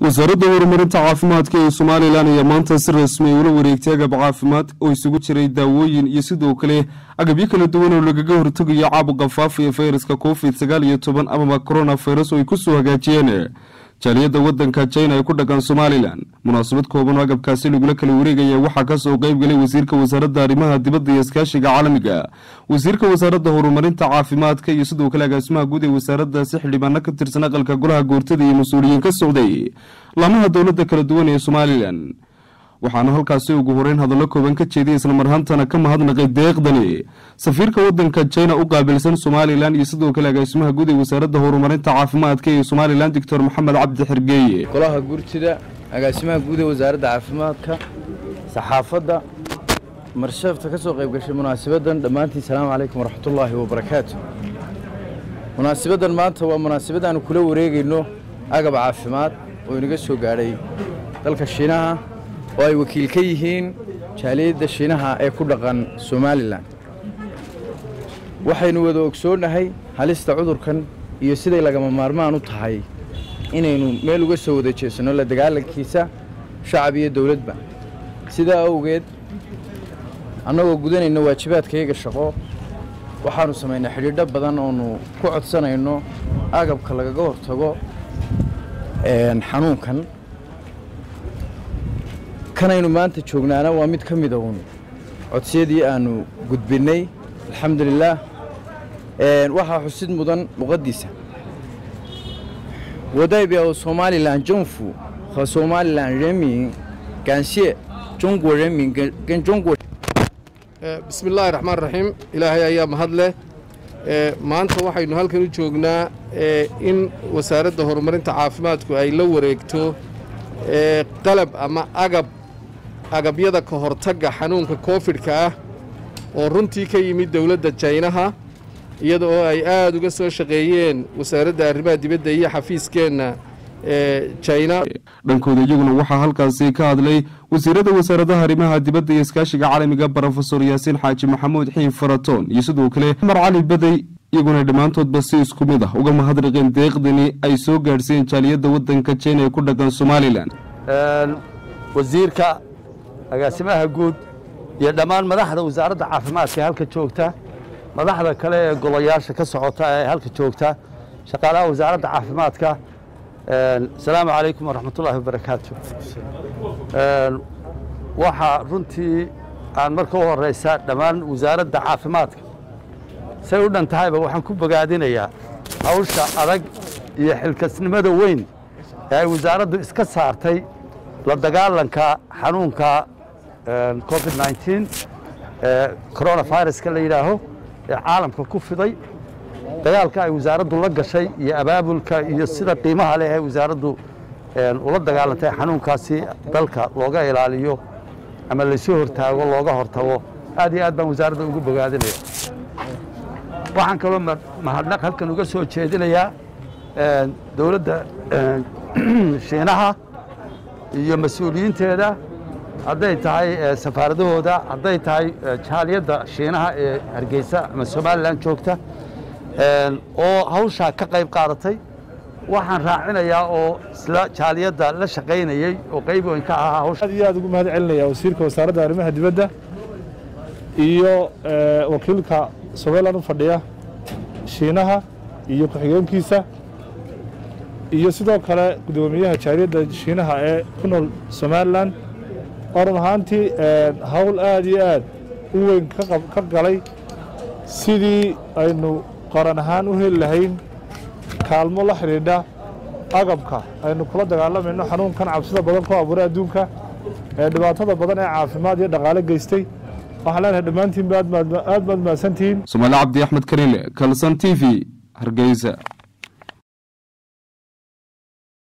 wasaaradda horumarinta caafimaadka ee somalilan ayaa maanta si rasmi ula wareegtay agab caafimaad oo isugu jiray daawooyin iyo sidoo kale agabyo kala duwan oo lagaga hortegayo caabuqa faafa ee fayraska covid sagaal iyo toban amaba corona virus oo ay ku soo hagaajiyeen jaaliyadda wadanka china ee ku dhaqan somalilan munaasabad kooban oo agabkaasi lagula kala wareegaya waxaa ka soo qayb galay wasiirka wasaaradda arrimaha dibadda iyo iskaashiga caalamiga. Wasiirka wasaaradda horumarinta caafimaadka iyo sidoo kale agaasimaha guud ee wasaaraddaasi xildhibaano ka tirsan aqalka golaha goortada iyo mas'uuliyiin ka socday. Laamaha dowladda kala duwan ee somalilan waxaana halkaasi ugu horeyn hadallo kooban ka jeediyay islamarhaantana ka mahadnaqay deeqdani. Safiirka wadanka china u qaabilsan somalilan iyo sidoo kale agaasimaha guud ee wasaaradda horumarinta caafimaadka ee somalilan doctor maxamed cabdi xirgeeye golaha gurtida agaasimaha guud ee wasaaradda caafimaadka saxaafadda marsheefta ka soo qayb gashay munaasabaddan dhammaantiin salaamu calaykum waraxmatullaahi wabarakaatu munaasabaddan maanta waa munaasabad aanu kula wareegayno agab caafimaad oo inaga soo gaadhay dalka shiinaha oo ay wakiil ka yihiin jaaliyadda shiinaha ee ku dhaqan somalilan waxaynu wada ogsoonnahay halista cudurkan iyo siday lagama maarmaan u tahay inaynu meel uga soo wada jeesanno la dagaalankiisa shacab iyo dowladba sidaa awgeed annagoo gudanayna waajibaadkayaga shaqo waxaannu samaynay xidhiidho badan oonu ku codsanayno agabka lagaga hortago xanuunkan kanaynu maanta joognaana waa mid ka mida uun. Codsiyadii aannu gudbinnay alxamdulilaah waxaa xusid mudan luqaddiisa wadaybi oo somalilan janfu ha somalilan remin ganshe jongo remin ganjongo eh, bismillaahi raxmaan raxiim ilaahay ayaa mahad leh eh, maanta waxaynu halkan u joognaa eh, in wasaaradda horumarinta caafimaadku ay la wareegto qalab ama agab agabyada ka hortagga xanuunka koofidhka ah oo runtii ka yimid dowladda jaynaha iyada oo ay aada uga soo shaqeeyeen wasaaradda arrimaha dibadda iyo xafiiskeenna jina dhankooda iyaguna waxaa halkaasi ka hadlay wasiirada wasaaradaha arrimaha dibadda iyo iskaashiga caalamiga brofesor yaasiin xaaji maxamuud xiin faratoon iyo sidoo kale mar cali baday iyaguna dhammaantoodba si isku mid ah. Uga mahadnaqeen deeqdani ay soo gaadhsiiyeen jaaliyadda waddanka jina ee ku dhaqan somalilan wasiirka agaasimaha guud iyo dhammaan madaxda wasaaradda caafimaadka ee halka joogta madaxda kale ee golayaasha ka socota ee halka joogta shaqaalaha wasaaradda caafimaadka asalaamu calaykum waraxmatullaahi wabarakaatu. Waxaa runtii aan marka u horeysa dhammaan wasaaradda caafimaadka say u dhan tahayba waxaan ku bogaadinayaa hawsha adag iyo xilkasnimada weyn ee ay wasaaraddu iska saartay la dagaalanka xanuunka covid nneteen ee coronaviruska la yidhaaho ee caalamka ku fiday. Dagaalka ay wasaaraddu la gashay iyo abaabulka iyo sida qiimaha leh ee wasaaraddu ula dagaalantay xanuunkaasi dalka looga ilaaliyo ama laysu hortaago looga hortago. Aad iyo aad baan wasaaradda ugu bogaadinaya. Waxaan kaloo mahadnaq halkan uga soo jeedinayaa dowladda shiinaha iyo mas'uuliyiinteeda hadday tahay safaaradahooda hadday tahay jaaliyadda shiinaha ee hargeysa ama somalilan joogta oo hawshaa ka qayb qaadatay waxaan raacinayaa oo isla jaaliyadda la shaqaynayey oo qayb weyn ka ahaa hawsha. Aad iyo aad ugu mahad wasiirka wasaaradda arrimaha dibadda iyo wakiilka somalilan u fadhiya shiinaha iyo ku-xigeenkiisa iyo sidoo kale guddoomiyaha jaaliyadda shiinaha ee ku nool somalilan oo run ahaantii hawl aad iyo aad u weyn ka galay. Sidii aynu qaran ahaan u heli lahayn kaalmo la xidhiidha agabka. Aynu kula dagaalamayno xanuunkan cabsida badan ku abuuray adduunka ee dhibaatada badan ee caafimaad iyo dhaqaale geystay. Waxaan leenahay dhammaantiinba aad baad mahadsantihiin somaali cabdi axmed karile kalson t v hargeysa